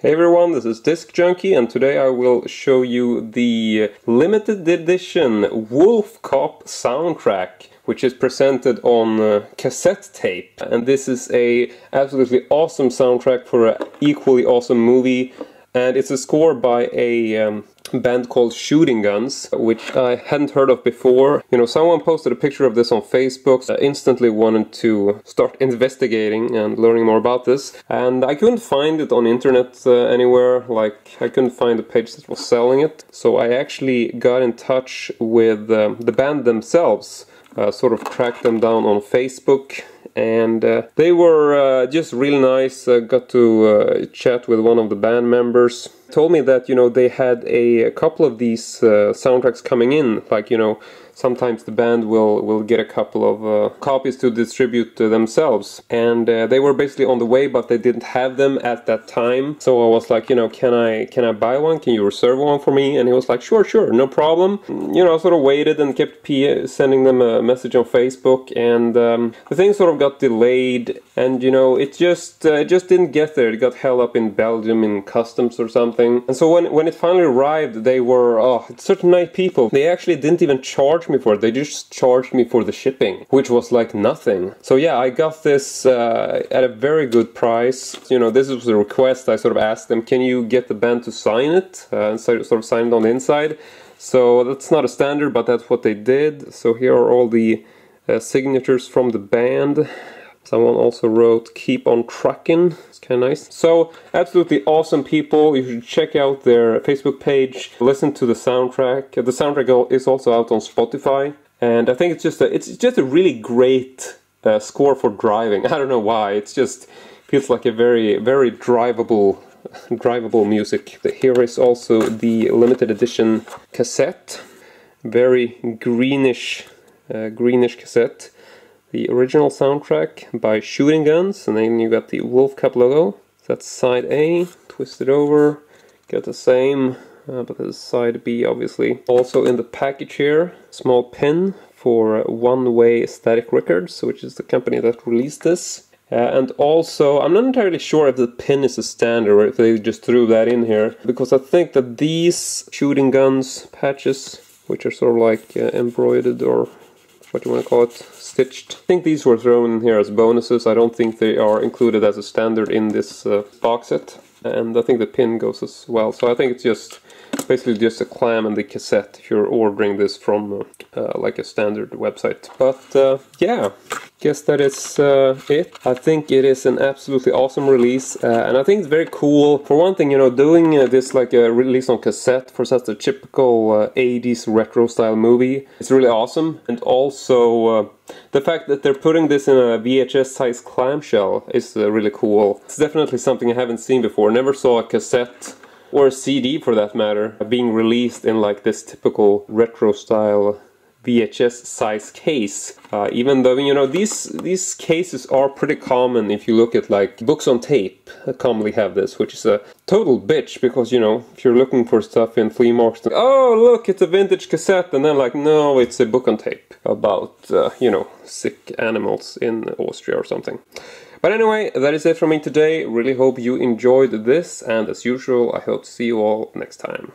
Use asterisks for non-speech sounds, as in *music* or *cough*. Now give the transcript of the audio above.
Hey everyone, this is Disc Junkie and today I will show you the limited edition Wolf Cop soundtrack which is presented on uh, cassette tape. And this is a absolutely awesome soundtrack for an equally awesome movie. And it's a score by a um, band called Shooting Guns, which I hadn't heard of before. You know, someone posted a picture of this on Facebook. So I instantly wanted to start investigating and learning more about this. And I couldn't find it on internet uh, anywhere, like I couldn't find a page that was selling it. So I actually got in touch with um, the band themselves, uh, sort of tracked them down on Facebook and uh, they were uh, just really nice. Uh, got to uh, chat with one of the band members. Told me that you know they had a, a couple of these uh, soundtracks coming in, like you know sometimes the band will will get a couple of uh, copies to distribute uh, themselves. And uh, they were basically on the way but they didn't have them at that time. So i was like you know can i can i buy one? Can you reserve one for me? And he was like sure sure no problem. You know I sort of waited and kept P sending them a message on facebook. And um, the thing sort of got delayed. And you know it just uh, it just didn't get there. It got held up in belgium in customs or something and so when when it finally arrived they were oh nice people they actually didn't even charge me for it. They just charged me for the shipping, which was like nothing. So yeah, I got this uh, at a very good price. You know, this was a request. I sort of asked them, can you get the band to sign it? Uh, and so, sort of sign it on the inside. So that's not a standard, but that's what they did. So here are all the uh, signatures from the band. Someone also wrote keep on trucking. It's kind of nice. So absolutely awesome people. You should check out their Facebook page. Listen to the soundtrack. The soundtrack is also out on Spotify. And I think it's just a, it's just a really great uh, score for driving. *laughs* I don't know why. It's just feels like a very very drivable *laughs* drivable music. Here is also the limited edition cassette. Very greenish uh, greenish cassette the original soundtrack by Shooting Guns, and then you got the Wolf Cop logo. That's side A, twist it over, got the same, uh, but there's side B obviously. Also in the package here, small pin for One Way Static Records, which is the company that released this. Uh, and also, I'm not entirely sure if the pin is a standard or if they just threw that in here, because I think that these shooting guns patches, which are sort of like uh, embroidered or what you want to call it, stitched. I think these were thrown in here as bonuses. I don't think they are included as a standard in this uh, box set. And I think the pin goes as well. So I think it's just basically just a clam and the cassette if you're ordering this from uh, like a standard website. But uh, yeah, guess that is uh, it. I think it is an absolutely awesome release, uh, and I think it's very cool. For one thing, you know, doing uh, this like a release on cassette for such a typical 80s retro style movie, it's really awesome. And also the fact that they're putting this in a VHS size clamshell is really cool. It's definitely something I haven't seen before. Never saw a cassette or a CD for that matter, being released in like this typical retro style VHS size case. Uh, even though you know these these cases are pretty common if you look at like books on tape commonly have this, which is a total bitch because you know if you're looking for stuff in flea markets, oh look it's a vintage cassette, and then like no it's a book on tape about uh, you know sick animals in Austria or something. But anyway, that is it from me today. Really hope you enjoyed this, and as usual, I hope to see you all next time.